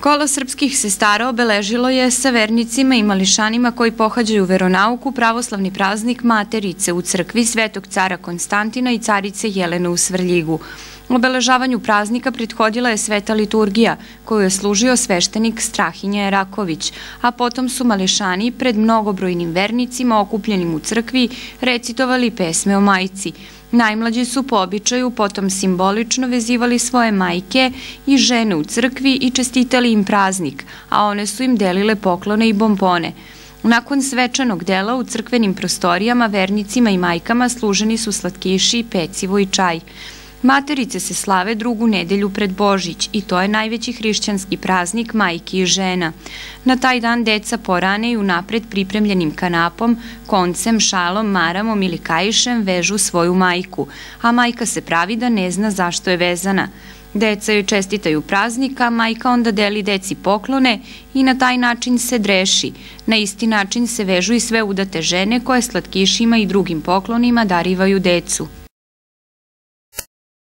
Kolo srpskih sestara obeležilo je sa vernicima i mališanima koji pohađaju veronauku pravoslavni praznik Materice u crkvi Svetog cara Konstantina i carice Jelene u Svrljigu. Obeležavanju praznika prethodila je sveta liturgija, koju je služio sveštenik Strahinja Eraković, a potom su mališani pred mnogobrojnim vernicima okupljenim u crkvi recitovali pesme o majci. Najmlađi su po običaju potom simbolično vezivali svoje majke i žene u crkvi i čestitali im praznik, a one su im delile poklone i bombone. Nakon svečanog dela u crkvenim prostorijama vernicima i majkama služeni su slatkiši, pecivo i čaj. Materice se slave drugu nedelju pred Božić i to je najveći hrišćanski praznik majki i žena. Na taj dan deca poraneju napred pripremljenim kanapom, koncem, šalom, maramom ili kajišem vežu svoju majku, a majka se pravi da ne zna zašto je vezana. Deca joj čestitaju praznika, majka onda deli deci poklone i na taj način se dreši. Na isti način se vežu i sve udate žene koje slatkišima i drugim poklonima darivaju decu.